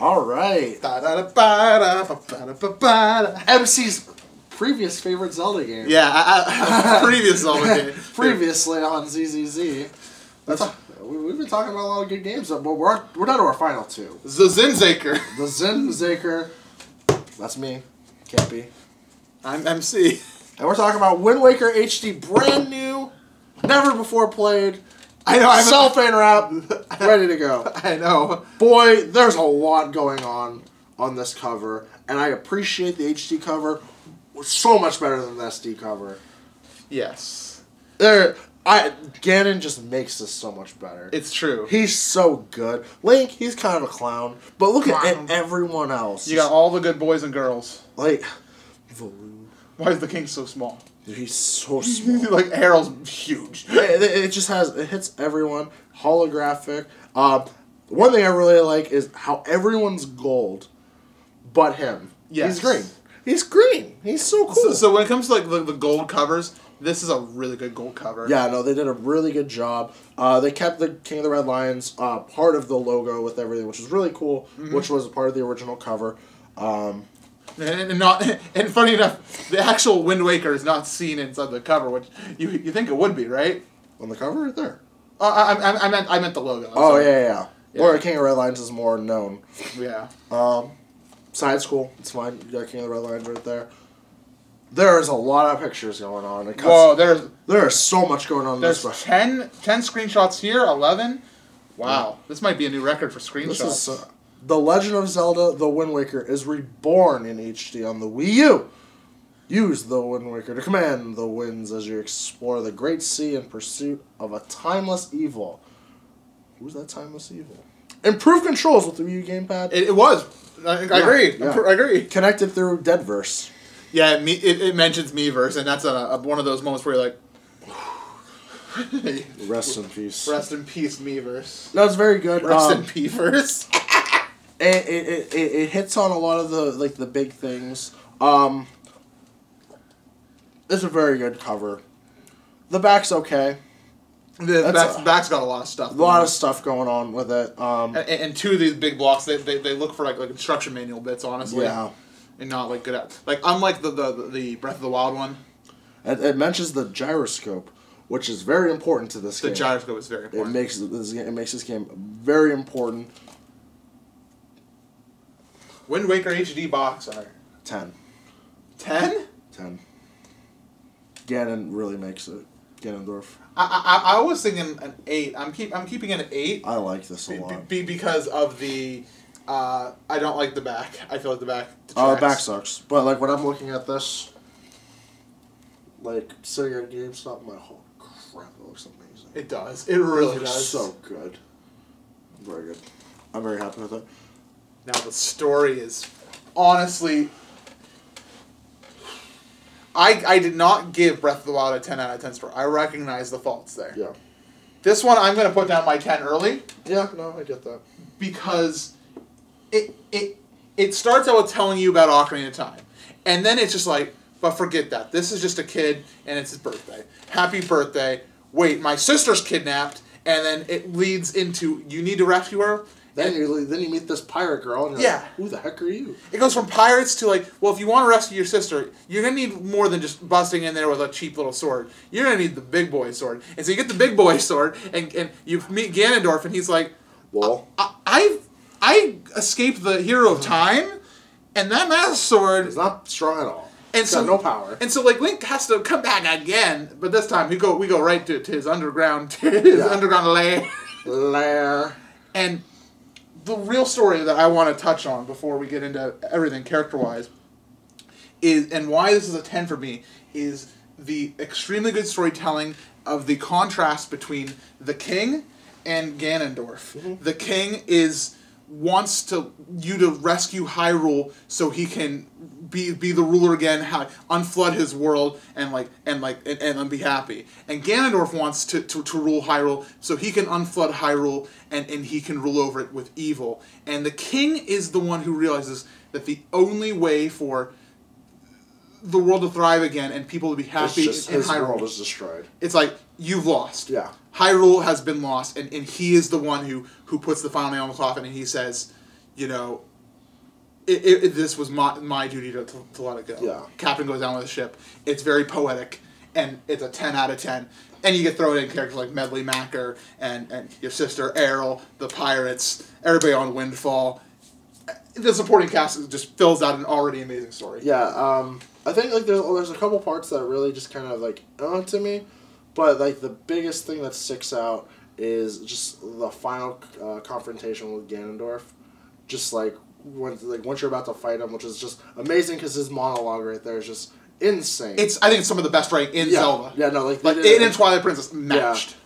All right. MC's previous favorite Zelda game. Yeah, I, I, previous Zelda game. Previously on ZZZ. That's, we, we've been talking about a lot of good games, but we're, we're down to our final two. The Zinzaker. The Zen Zaker. That's me. Can't be. I'm MC. And we're talking about Wind Waker HD, brand new, never before played, I know. I'm cellophane wrap, ready to go. I know. Boy, there's a lot going on on this cover, and I appreciate the HD cover so much better than the SD cover. Yes, There, I Ganon just makes this so much better. it's true. He's so good. Link, he's kind of a clown, but look at Clown. e- everyone else. You got all the good boys and girls. like Valoo. Why is the king so small? He's so small. like Harold's huge. it, it- just has it hits everyone holographic. Uh, one thing I really like is how everyone's gold, but him. Yes. he's green. He's green. He's so cool. So, so when it comes to like the, the gold covers, this is a really good gold cover. yeah, no, they did a really good job. Uh, they kept the King of the Red Lions uh, part of the logo with everything, which was really cool. Mm-hmm. Which was part of the original cover. Um, And, not and funny enough, the actual Wind Waker is not seen inside the cover, which you you think it would be, right? on the cover, right there. Uh, I, I, I meant I meant the logo. I'm Oh sorry. yeah, yeah, yeah. Or King of Red Lions is more known. yeah. Um, side's cool. It's fine. You got King of the Red Lions right there. There is a lot of pictures going on. It cuts- Whoa, there's There is so much going on in there's this. 10, 10 screenshots here, eleven. Wow, this might be a new record for screenshots. The Legend of Zelda: The Wind Waker is reborn in HD on the Wii U. Use the Wind Waker to command the winds as you explore the great sea in pursuit of a timeless evil. Who's that timeless evil? Improved controls with the Wii U gamepad. it, it was. I, I agree. yeah. I agree. Connected through Deadverse. Yeah, me, it, it mentions Miiverse, and that's a, a, one of those moments where you're like, Rest in peace. rest in peace, Miiverse. That was very good. Rest Um, in Peevers. it, it, it, it it hits on a lot of the like the big things. Um, it's a very good cover. The back's okay. The back's, a- back's got a lot of stuff. A lot of stuff going on with it. Um, and, and two of these big blocks, they, they, they look for like like instruction manual bits, honestly, yeah, and not like good at like unlike the the, the Breath of the Wild one, it, it mentions the gyroscope, which is very important to this the game. The gyroscope is very it important. makes this game- it makes this game very important. Wind Waker HD box art. 10. Ten? 10. Ganon really makes it. Ganondorf. I, I I was thinking an eight. I'm keep I'm keeping it an eight. I like this a lot. be, because of the, uh, I don't like the back. I feel like the back. Oh, the back sucks. But like when I'm looking at this, like sitting at GameStop, like, oh crap, it looks amazing. It does. It really looks does. so good. Very good. I'm very happy with it. Now the story is honestly. I, I did not give Breath of the Wild a 10 out of 10 story. I recognize the faults there. Yeah. This one I'm going to put down my 10 early Yeah, no, I get that. because it it it starts out with telling you about Ocarina of Time. And then it's just like, but forget that. This is just a kid and it's his birthday. Happy birthday. Wait, my sister's kidnapped. And then it leads into you need to rescue her. Then you then you meet this pirate girl, and you're Yeah. like, who the heck are you? It goes from pirates to like, well, if you want to rescue your sister, you're gonna need more than just busting in there with a cheap little sword. You're gonna need the big boy sword. And so you get the big boy sword, and, and you meet Ganondorf, and he's like, Well, I, I, I escaped the hero of time, and that master sword, it's not strong at all. and It's so got no power. And so like Link has to come back again, but this time we go we go right to, to his underground to his Yeah. underground lair. Lair. And the real story that I want to touch on before we get into everything character wise is and why this is a 10 for me is the extremely good storytelling of the contrast between the king and Ganondorf. Mm-hmm. The king is wants to you to rescue Hyrule so he can be be the ruler again, ha, unflood his world and like and like and, and be happy. And Ganondorf wants to, to, to rule Hyrule so he can unflood Hyrule and, and he can rule over it with evil. And the king is the one who realizes that the only way for the world to thrive again and people to be It's happy just in his Hyrule world is destroyed. it's like you've lost. Yeah. Hyrule has been lost, and, and he is the one who who puts the final nail in the coffin, and he says, you know, it, it, this was my, my duty to, to, to let it go. Yeah. Captain goes down with the ship. It's very poetic, and it's a 10 out of 10. And you get thrown in characters like Medli Makar and, and your sister Aryll, the pirates, everybody on Windfall. The supporting cast just fills out an already amazing story. Yeah, um, I think like there's there's a couple parts that really just kind of like uh, to me, but like the biggest thing that sticks out is just the final uh, confrontation with Ganondorf, just like when like once you're about to fight him, which is just amazing because his monologue right there is just insane. It's I think it's some of the best writing in yeah, Zelda. yeah, no, like Like did it it- and Twilight Princess matched.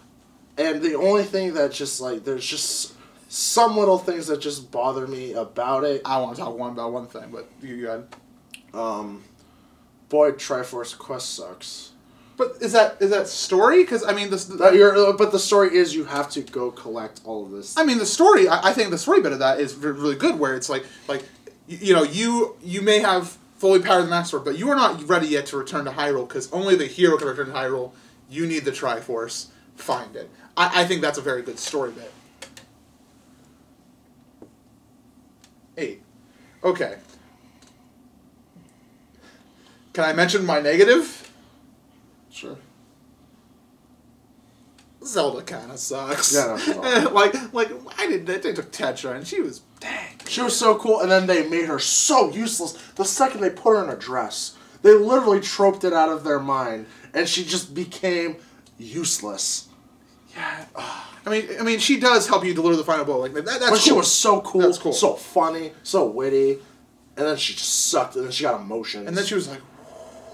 and the only thing that just like there's just some little things that just bother me about it. I want to talk one about one thing, but you go ahead. Um, boy, Triforce Quest sucks. But is that is that story? Because I mean, this. That uh, you're, uh, but the story is you have to go collect all of this. I mean, the story. I, I think the story bit of that is really good. Where it's like, like, you, know, you you may have fully powered the Master but you are not ready yet to return to Hyrule because only the hero can return to Hyrule. You need the Triforce. Find it. I, I think that's a very good story bit. Eight. Okay. Can I mention my negative? Sure. Zelda kind of sucks. Yeah, no, like, like why did they, they took Tetra and she was dang. She was so cool, and then they made her so useless. The second they put her in a dress, they literally troped it out of their mind, and she just became useless. Yeah. I mean, I mean, she does help you deliver the final blow. Like that, that's But cool. she was so cool, That's cool. so funny, so witty, and then she just sucked, and then she got emotions. and then she was like,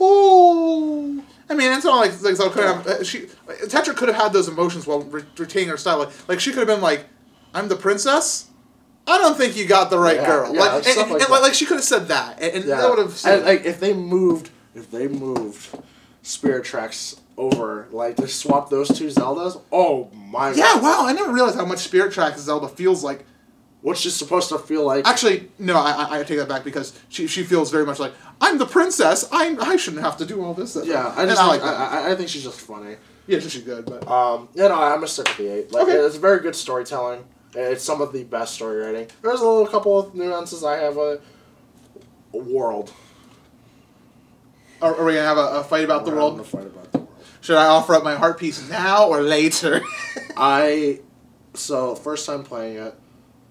"Ooh." I mean, it's not like like Zelda could have. uh, She Tetra could have had those emotions while re- retaining her style. Like, like she could have been like, "I'm the princess." I don't think you got the right Yeah, girl. yeah, like, like and, stuff and- like and, like she could have said that, and, and yeah, that would have. and, like if they moved, if they moved Spirit Tracks over, like they swap those two Zeldas. Oh my! God. Yeah, God. wow! I never realized how much Spirit Tracks Zelda feels like What's she supposed to feel like? Actually, no, I, I- take that back because she, she feels very much like I'm the princess. I I shouldn't have to do all this. yeah, I And just I like that. I, I, think she's just funny. yeah, she's good, but Um, yeah, no, I'm a stick with the eight. Like, Okay. it's very good storytelling. It's some of the best story writing. There's a little couple of nuances I have. A world. are, are we gonna have a, a fight about We're having world? a fight about the world. Should I offer up my heart piece now or later? I so first time playing it,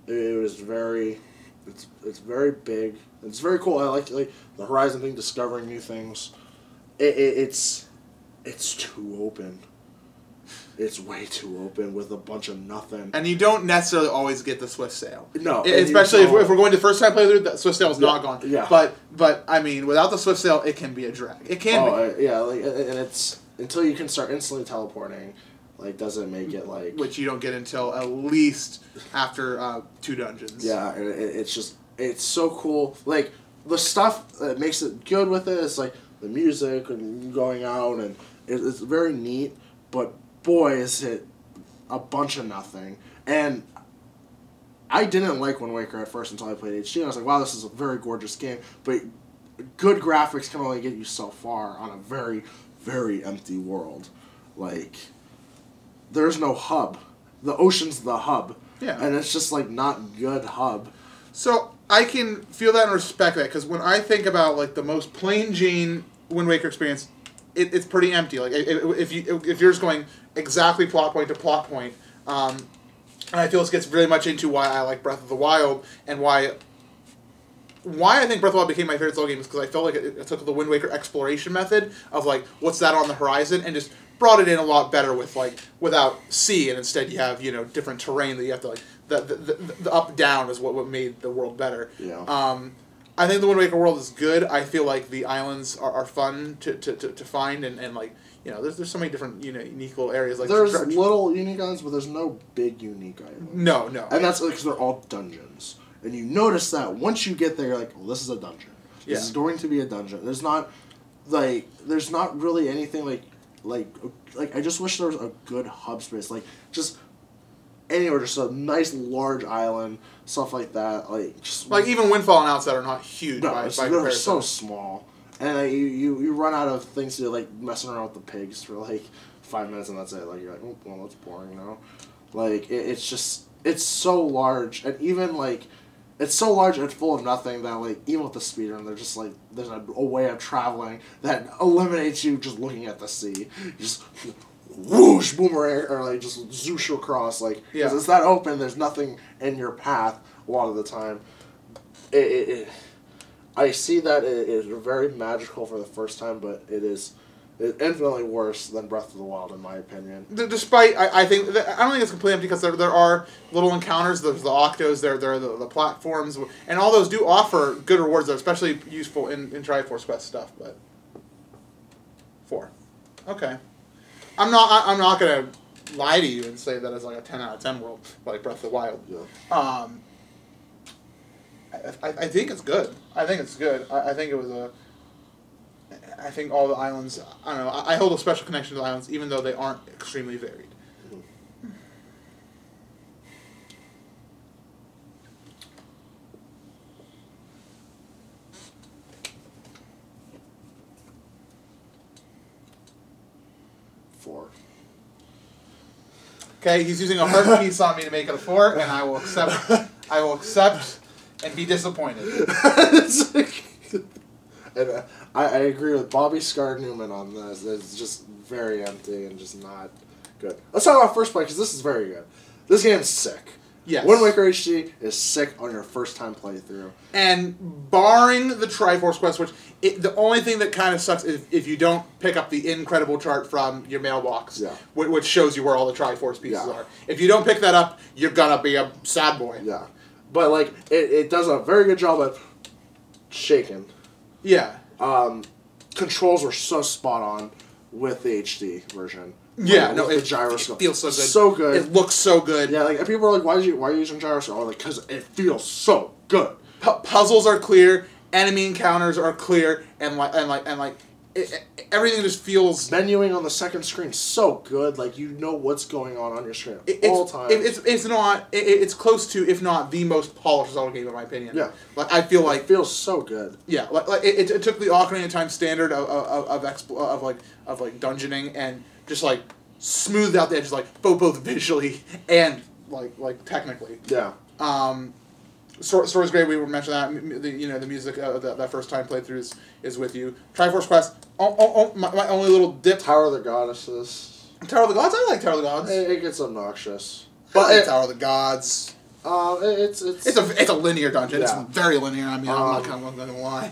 it was very, it's it's very big. It's very cool. I like like the Horizon thing, discovering new things. It, it, it's it's too open. It's way too open with a bunch of nothing. and you don't necessarily always get the Swift Sail. No, I- and you especially if we're, if we're going to first time playthrough, the Swift Sail is not gone. yeah. But but I mean, without the Swift Sail, it can be a drag. It can Oh be. uh, yeah, like and it's until you can start instantly teleporting, like doesn't make it like Which you don't get until at least after uh, two dungeons. Yeah, and it, it's just it's so cool. Like the stuff that makes it good with it is like the music and going out, and it, it's very neat. But boy, is it a bunch of nothing. And I didn't like Wind Waker at first until I played HD. And I was like, wow, this is a very gorgeous game. But good graphics can only get you so far on a very, very empty world. Like there's no hub. The ocean's the hub. Yeah. And it's just like not good hub. So I can feel that and respect that because when I think about like the most plain Jane Wind Waker experience, it, it's pretty empty. Like if you if you're just going exactly plot point to plot point, um, and I feel this gets very much into why I like Breath of the Wild and why why I think Breath of the Wild became my favorite Zelda game is because I felt like it, it took the Wind Waker exploration method of like what's that on the horizon and just brought it in a lot better with like without sea and instead you have you know different terrain that you have to like the the, the, the up down is what, what made the world better. Yeah. Um, I think the Wind Waker world is good. I feel like the islands are, are fun to, to, to, to find and, and like you know there's, there's so many different you know unique little areas like there's Dr- little unique islands, but there's no big unique islands. no no And that's because they're all dungeons. And you notice that once you get there, you're like, well, this is a dungeon. This Yeah. is going to be a dungeon. There's not, like, there's not really anything like, like, like. I just wish there was a good hub space, like just anywhere, just a nice large island, stuff like that. Like, just like even Windfall and Outset are not huge no, by, by they're comparison. so small, and like, you, you you run out of things to do, like messing around with the pigs for like five minutes, and that's it. Like you're like, oh, well, that's boring now. Like it, it's just it's so large, and even like it's so large and full of nothing that like even with the speedrun, they're just like there's a, a way of traveling that eliminates you just looking at the sea. You just whoosh boomerang or like just zoosh across like because Yeah. it's that open. There's nothing in your path a lot of the time. It, it, it, I see that it is very magical for the first time, but it is infinitely worse than Breath of the Wild in my opinion. Despite, I, I think I don't think it's completely empty because there, there are little encounters. There's the octos, there there are the, the platforms, and all those do offer good rewards. that are especially useful in in Triforce Quest stuff. But four, okay. I'm not I, I'm not gonna lie to you and say that it's like a ten out of ten world like Breath of the Wild. Yeah. Um, I, I, I think it's good. I think it's good. I, I think it was a. I think all the islands. I don't know. I, I hold a special connection to the islands, even though they aren't extremely varied. Four. Okay, he's using a heart piece on me to make it a four, and I will accept. I will accept and be disappointed. And uh, I, I agree with Bobby Scar Newman on this. It's just very empty and just not good. Let's talk about first play because this is very good. This game's sick. Yes. Wind Waker HD is sick on your first time playthrough. And barring the Triforce quest, which it, the only thing that kind of sucks is if you don't pick up the incredible chart from your mailbox, Yeah. which shows you where all the Triforce pieces Yeah. are. If you don't pick that up, you're gonna be a sad boy. Yeah. But like it, it does a very good job of shaking. Yeah. Um, controls were so spot on with the HD version. Yeah, Like, no, it the gyroscope. feels so good. So good. It looks so good. yeah, like people are like, "Why did you? Why are you using gyroscope?" I'm like, "Cause it feels so good." Pu- puzzles are clear, enemy encounters are clear, and like and like and like it, it- everything just feels. menuing on the second screen so good like you know what's going on on your screen it- all it- it's it's not it, it's close to if not the most polished Zelda game in my opinion. Yeah. like I feel it like feels so good Yeah, like, like it, it, took the Ocarina of Time standard of of, of, exp- of like of like dungeoning and just like smoothed out the edges like both both visually and like like technically. yeah Um, Stor- story's great. We were mentioning that the you know the music uh, that, that first time playthrough is, is with you. Triforce Quest. Oh, oh, oh, my, my only little dip. tower of the goddesses Tower of the Gods. I like Tower of the Gods. it, it gets obnoxious but like it, Tower of the Gods. uh, it- it's it's It's a it's a linear dungeon. Yeah. It's very linear. I mean, I'm not Um, gonna, gonna lie.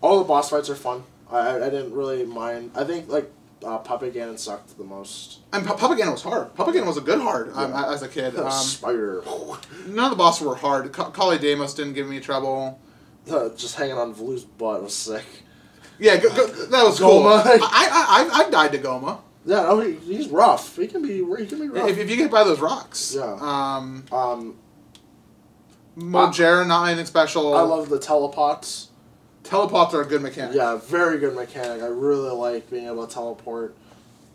all the boss fights are fun I I didn't really mind I think like uh, Puppet Ganon sucked the most And Puppet Ganon was hard. Puppet Ganon was a good hard um, Yeah. as a kid. Um, Spider None of the bosses were hard. Ka- Kalle Demos didn't give me trouble. Uh, just hanging on Valoo's butt was sick Yeah, go, go, that was cool. Gohma. I, I, I, I've died to Gohma. yeah no he, he's rough he can be he can be rough If, if you get by those rocks. Yeah. Um, um Molgera, not anything special. I love the telepots Teleports are a good mechanic. Yeah, very good mechanic. I really like being able to teleport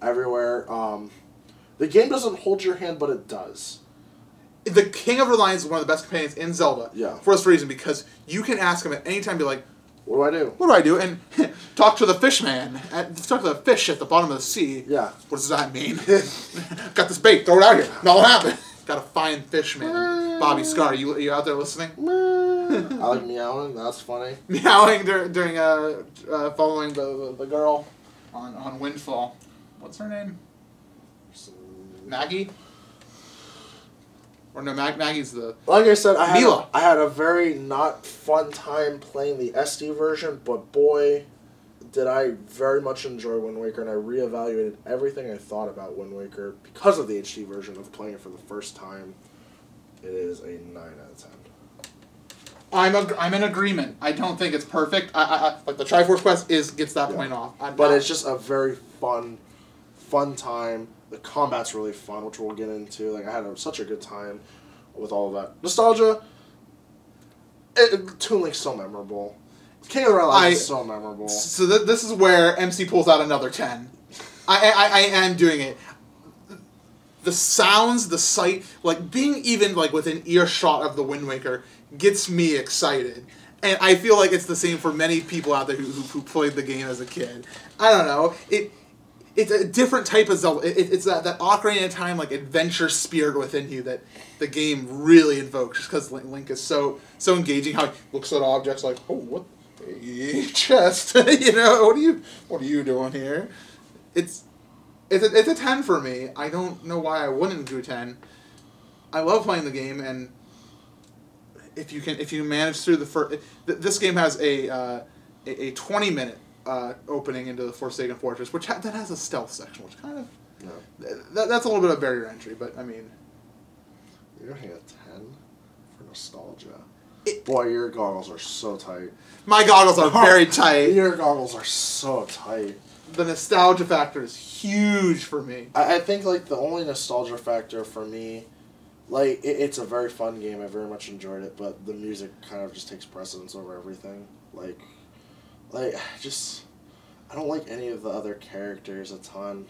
everywhere. Um, the game doesn't hold your hand, but it does. The King of Red Lions is one of the best companions in Zelda. Yeah. For this reason, because you can ask him at any time, be like, What do I do? what do I do? And talk to the fish man. At, talk to the fish at the bottom of the sea. Yeah. What does that mean? Got this bait, throw it out here. Nothing happened. Gotta find fish man. Bobby Scar, you, you out there listening? I like meowing. That's funny. Meowing dur- during uh, uh, following the, the, girl on, on Windfall. What's her name? Maggie? Or no, Mag- Maggie's the. Like I said, I had, Mila. I had a very not fun time playing the SD version, but boy, did I very much enjoy Wind Waker, and I reevaluated everything I thought about Wind Waker because of the HD version of playing it for the first time. It is a 9 out of 10. I'm a, I'm in agreement. I don't think it's perfect. I, I, I like the Triforce Quest is gets that Yeah. point off. I'm But not- it's just a very fun, fun time. The combat's really fun, which we'll get into. Like I had a, such a good time with all of that nostalgia. It, it, Toon Link's so memorable. King of the I- is so memorable. So th- this is where MC pulls out another ten. I, I I am doing it. The sounds, the sight, like being even like within earshot of the Wind Waker gets me excited, and I feel like it's the same for many people out there who, who, played the game as a kid. I don't know it. it's a different type of Zelda. It, it- it's that that Ocarina of Time like adventure spirit within you that the game really invokes. Just because Link, is so so engaging, how he looks at objects like, oh, what chest, you know, what are you what are you doing here? It's it's a, it's a ten for me. I don't know why I wouldn't do ten. I love playing the game and. If you can, if you manage through the first, this game has a uh, a, a twenty minute uh, opening into the Forsaken Fortress, which ha- that has a stealth section, which kind of No. that, that's a little bit of barrier entry. But I mean, You're get a ten for nostalgia. It- Boy, your goggles are so tight. my goggles are very tight. Your goggles are so tight. The nostalgia factor is huge for me. I, I think like the only nostalgia factor for me, like it, it's a very fun game. I very much enjoyed it, but the music kind of just takes precedence over everything. Like, like just I don't like any of the other characters a ton.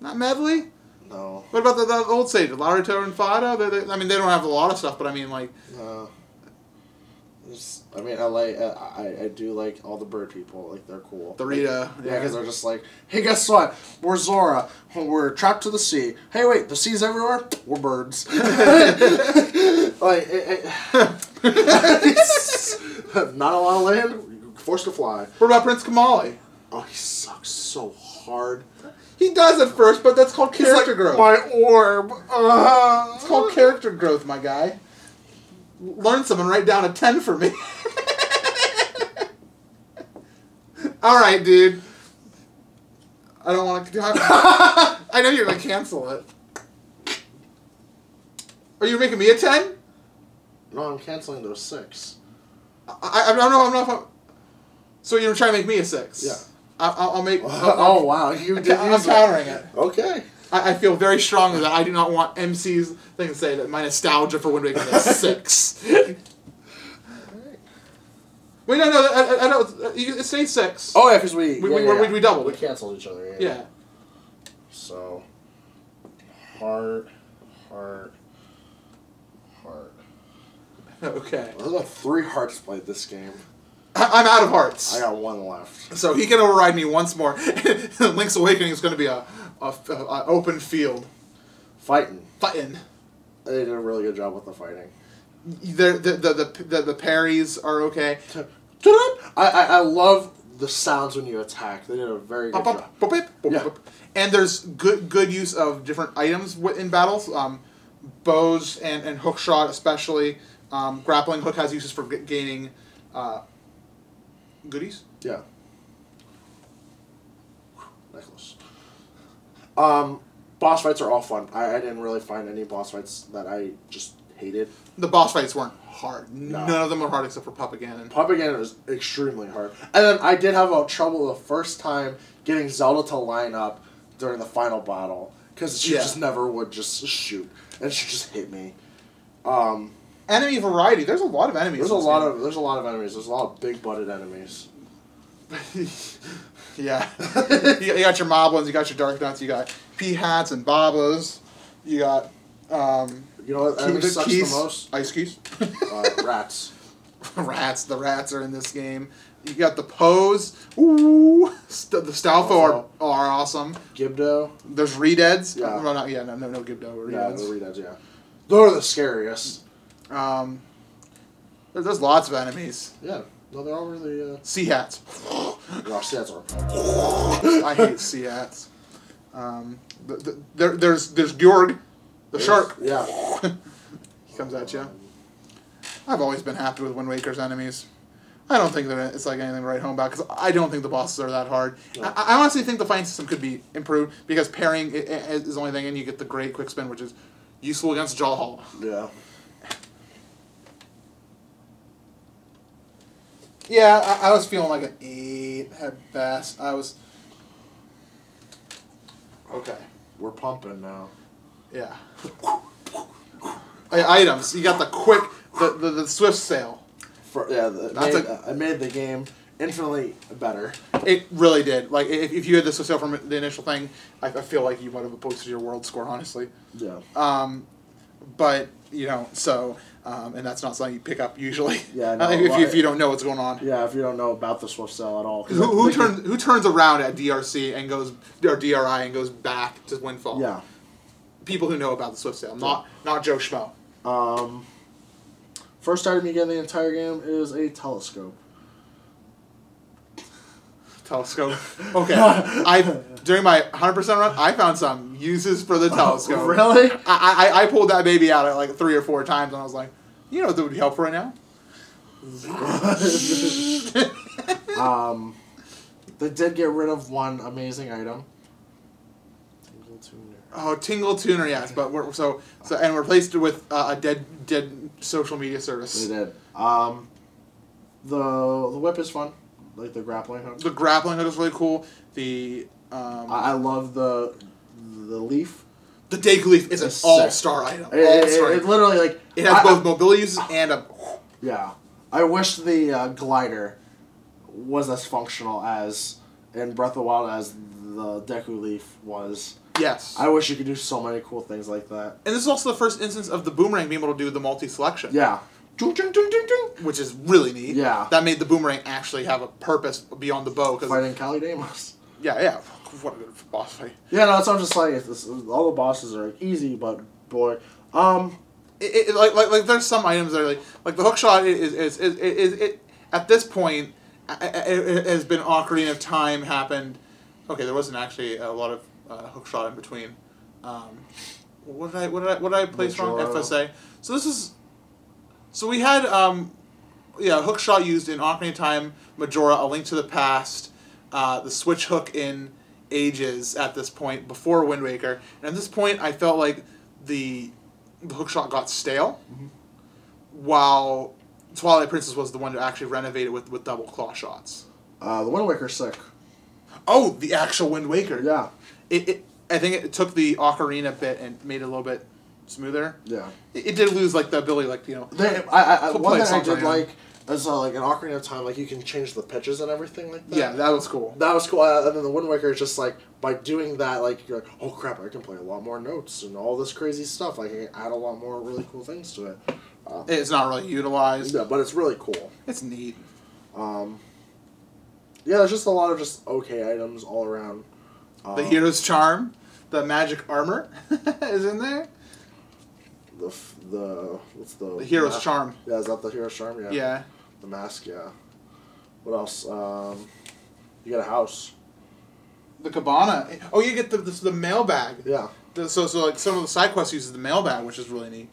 Not Medli. No, What about the, the old sage, Laruto and Fado? They, they, I mean, they don't have a lot of stuff, but I mean, like, no. Just, I mean, I like I, I, I do like all the bird people. Like they're cool. the Rito. Yeah, because they're just like, hey, guess what? We're Zora. We're trapped to the sea. Hey, wait, the sea's everywhere. We're birds. like, it, it, not a lot of land. Forced to fly. What about Prince Komali? Oh, he sucks so hard. He does at first, but that's called character like, growth. My orb. Uh, It's called character growth, my guy. Learn some and write down a 10 for me. Alright, dude. I don't want to. I know you're going to cancel it. Are you making me a 10? No, I'm canceling those six. I, I, don't know. I'm not. So you're trying to make me a 6? Yeah. I, I'll, I'll make. oh wow, you did. I'm countering it. Okay. I, I feel very strongly that I do not want MC's thing to say that my nostalgia for Wind Waker is six. Wait, no, no, I, I, I know. it's- You it stays six. Oh yeah, because we We- yeah, we- yeah, we- we doubled We canceled each other. yeah. So, heart, heart, heart. Okay. There's like three hearts played this game. I, I'm out of hearts. I got one left. So he can override me once more. Link's Awakening is going to be a, a, a- open field Fighting. fighting. They did a really good job with the fighting. The the, the, the, the, the parries are okay. I, I, I love the sounds when you attack. They did a very good job. bop, bop, bip, bop, Yeah. And there's good good use of different items in battles. Um, bows and, and hook shot especially. Um, grappling hook has uses for g- gaining uh, goodies. Yeah. Necklace. Um, boss fights are all fun. I, I didn't really find any boss fights that I just hated. The boss fights weren't hard. No. None of them were hard except for. Puppet Ganon was extremely hard. And then I did have a trouble the first time getting Zelda to line up during the final battle because she Yeah. just never would just shoot and she just hit me. Um, Enemy variety. There's a lot of enemies. there's a lot game. of there's a lot of enemies. There's a lot of big butted enemies. yeah. you, got your moblins, you got your Darknuts, you got Peahats and babas, you got um, You know what enemy the sucks Keese, the most? ice Keese. Uh, rats. rats. The rats are in this game. You got the pose. Ooh, St- the Stalfo are, are awesome. Gibdo. There's Redeads. Yeah. No, not, yeah, no, no, no Gibdo or Yeah, the. Redeads, yeah. They're the scariest. um, there's lots of enemies. Yeah. No, they're all really, uh... Sea hats. Gosh, that's our... I hate sea hats. Um, the, the, there, there's there's Gyorg, the shark. Yeah. He comes at you. I've always been happy with Wind Waker's enemies. I don't think that it's like anything to write home about because I don't think the bosses are that hard. No. I, I honestly think the fighting system could be improved because pairing is the only thing, and you get the great quick spin, which is useful against Jalhalla. Yeah. Yeah, I, I was feeling like an eight at best. I was okay. We're pumping now. Yeah. Items. You got the quick, the, the, the Swift Sail. For, yeah, the, made, a- I made the game infinitely better. It really did. Like if, if you had the Swift Sail from the initial thing, I, I feel like you might have posted your world score. Honestly. Yeah. Um, but you know, so um, and that's not something you pick up usually. Yeah, Uh, no, if, well, you, if you don't know what's going on. Yeah, if you don't know about the Swift Sail at all. Who, who turns who turns around at DRC and goes or DRI and goes back to Windfall? Yeah. people who know about the Swift Sail, not not Joe Schmo. Um, first item you get in the entire game is a telescope. Telescope. Okay, I during my hundred percent run, I found some uses for the telescope. really? I, I I pulled that baby out at like three or four times, and I was like, you know what would be helpful right now? um, they did get rid of one amazing item. Tingle tuner. Oh, Tingle Tuner, yes, but we're so so and replaced it with uh, a dead dead social media service. They did. Um, the the whip is fun, like the grappling hook. The grappling hook is really cool. The um, I, I love the the leaf. the Deku Leaf is an all star item. It, all it, star. it literally like It has I- both mobility uses and a. Yeah, I wish the uh, glider was as functional as in Breath of the Wild as the Deku Leaf was. Yes. I wish you could do so many cool things like that. and this is also the first instance of the boomerang being able to do the multi selection. Yeah. Which is really neat. Yeah. That made the boomerang actually have a purpose beyond the bow. Cause, Fighting Kalle Demos. yeah, yeah. What a good boss fight. Yeah, no, what I'm just like, this, all the bosses are easy, but boy, um, It, it, like, like, like, there's some items that are like, like the hook shot is, is, is, is, is it, at this point, it, it has been Ocarina of Time happened. Okay, there wasn't actually a lot of uh, hook shot in between. Um, what did I, what did I, what did I place wrong? Majora. FSA. So this is, so we had, um, yeah, hook shot used in Ocarina of Time, Majora, A Link to the Past, uh, the switch hook in Ages at this point before Wind Waker, and at this point I felt like the the hook shot got stale, while Twilight Princess was the one to actually renovate it with, with double claw shots. uh, the Wind Waker sick. Oh, the actual Wind Waker. Yeah, It, it I think it took the Ocarina bit and made it a little bit smoother. yeah. It, it did lose like the ability, like you know. They, I, I, one thing I did like is uh, like an Ocarina of Time, like you can change the pitches and everything like that. Yeah, that was cool. That was cool, uh, and then the Wind Waker is just like by doing that, like you're like, oh crap, I can play a lot more notes and all this crazy stuff. Like, I can add a lot more really cool things to it. Uh, It's not really utilized. yeah, but it's really cool. It's neat. Um, yeah, there's just a lot of just okay items all around. Uh, The hero's charm, the magic armor is in there. The the what's the The hero's ma- charm. Yeah, is that the hero's charm? Yeah. Yeah. The mask. Yeah. What else? Um, you got a house. The cabana. Oh, you get the the, the mailbag. Yeah. The- so so like some of the side quests uses the mailbag, which is really neat.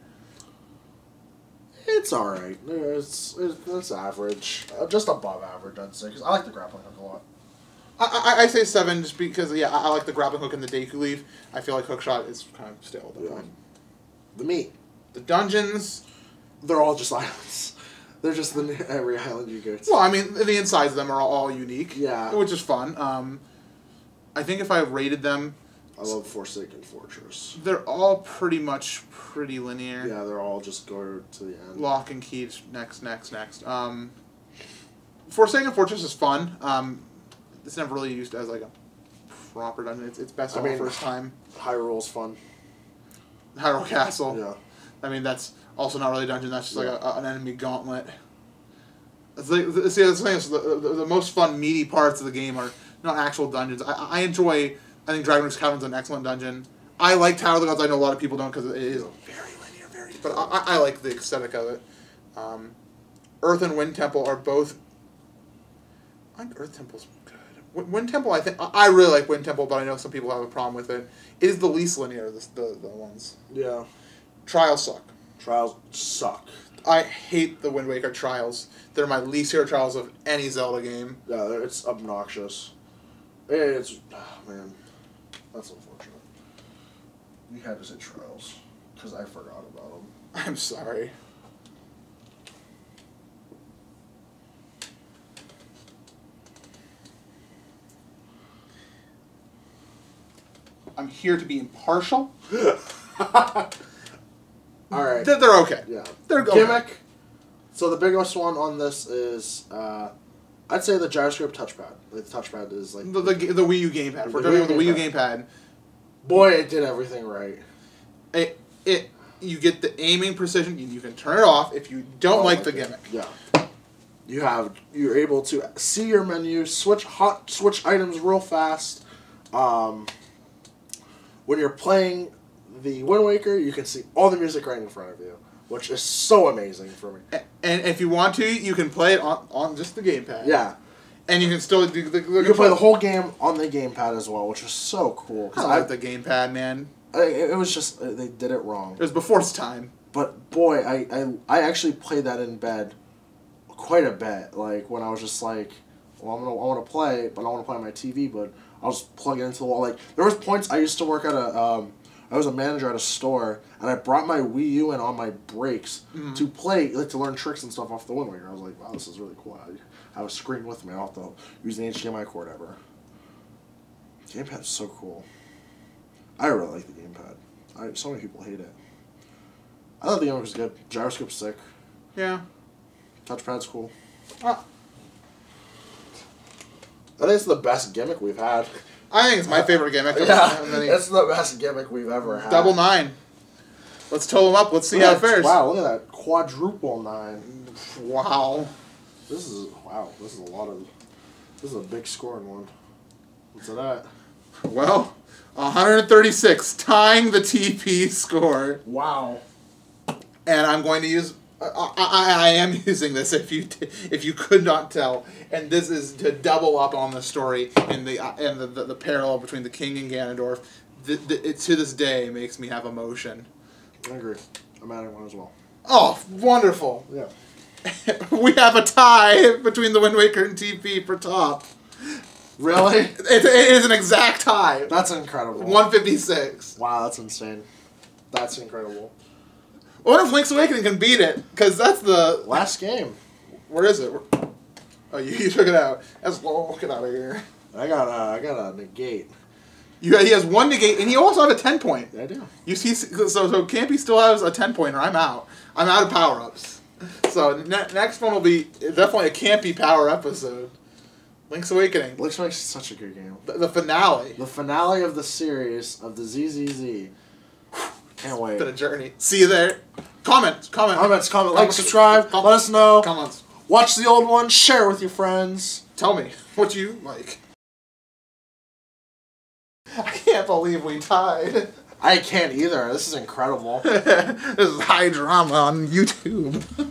It's all right. It's it's, it's average, uh, just above average, I'd say. Because I like the grappling hook a lot. I, I, I say seven just because yeah I, I like the grappling hook and the Deku Leaf. I feel like hookshot is kind of stale at that Yeah. point. The meat, The dungeons. they're all just islands. They're just the every island you go to. Well, I mean the insides of them are all, unique. Yeah. Which is fun. Um, I think if I rated them, I love Forsaken Fortress. they're all pretty much pretty linear. Yeah, they're all just go to the end. Lock and key. Next, next, next. Um, Forsaken Fortress is fun. Um, it's never really used as like a proper dungeon. It's, it's best I the mean- first time. Hyrule's fun. Hyrule Castle. Yeah. I mean, that's also not really a dungeon. That's just like Yeah. a, an enemy gauntlet. It's like, see, the thing is, the, the, the most fun, meaty parts of the game are not actual dungeons. I, I enjoy. I think Dragon Age Cavern's an excellent dungeon. I like Tower of the Gods. I know a lot of people don't because it is very linear, very. But I, I- I like the aesthetic of it. Um, Earth and Wind Temple are both. I think Earth Temple's good. Wi- Wind Temple, I think I really like Wind Temple, but I know some people have a problem with it. It is the least linear of the the, the ones. Yeah. Trials suck. Trials suck. I hate the Wind Waker trials. They're my least favorite trials of any Zelda game. Yeah, it's obnoxious. Eh, it's oh, man, that's unfortunate. You had to say trials because I forgot about them. I'm sorry. I'm here to be impartial. All right. They're, they're okay. Yeah. They're okay. Gimmick. So the biggest one on this is, uh, I'd say the gyroscope touchpad. Like, the touchpad is like, The, the, the Wii U gamepad. For Wii the, the Wii U gamepad. gamepad, boy, it did everything right. it it you get the aiming precision. You, you can turn it off if you don't Oh, like the gimmick. Yeah. You have you're able to see your menu, switch hot switch items real fast. Um, when you're playing the Wind Waker, you can see all the music right in front of you, which is so amazing for me. And if you want to, you can play it on, on just the gamepad. Yeah, And you can still do the, you can play the whole game on the gamepad as well, which is so cool. I like the gamepad, man. I, it was just uh, they did it wrong. It was before its time. But boy, I, I I actually played that in bed quite a bit. Like when I was just like, well, I'm gonna I want to play, but I want to play on my TV. But I'll just plug it into the wall. Like there was points I used to work at a um, I was a manager at a store, and I brought my Wii U in on my breaks to play, like to learn tricks and stuff off the Wind Waker. I was like, wow, this is really cool. I have a screen with me. I don't have to use the HDMI cord ever. Gamepad's so cool. I really like the gamepad. I, so many people hate it. I thought the game was good. Gyroscope's sick. Yeah. Touchpad's cool. Ah. I think it's the best gimmick we've had. I think it's my uh, favorite gimmick. of Yeah, it's the best gimmick we've ever had. Double nine. Let's total them up. Let's see Look how it fares. Wow, look at that quadruple nine. Wow. This is wow. This is a lot of. This is a big scoring one. What's it at? Well, 136, tying the TP score. Wow. and I'm going to use. I, I, I am using this if you if you could not tell, and this is to double up on the story and the uh, and the, the, the parallel between the king and Ganondorf. The, the, it to this day makes me have emotion. I agree. I'm adding one as well. Oh, wonderful! Yeah. we have a tie between the Wind Waker and TP for top. Really? It, it is an exact tie. That's incredible. 156. Wow, that's insane. That's incredible. I wonder if Link's Awakening can beat it, because that's the. Last game. Where is it? Oh, you, you took it out. That's low. Get out of here. I got a, I got a negate. You, he has one negate, and he also have a ten point. I do. You see, so so Kampy still has a ten pointer. I'm out. I'm out of power ups. So ne- next one will be definitely a Kampy power episode. Link's Awakening, Link's Awakening is such a good game. the, the finale. The finale of the series of the ZZZ. Can't wait. Been a journey. See you there. Comment, comment, Comments, comment, like, subscribe. Com- Let us know. comments. Watch the old one. Share with your friends. Tell me what you like. I can't believe we tied. I can't either. This is incredible. this is high drama on YouTube.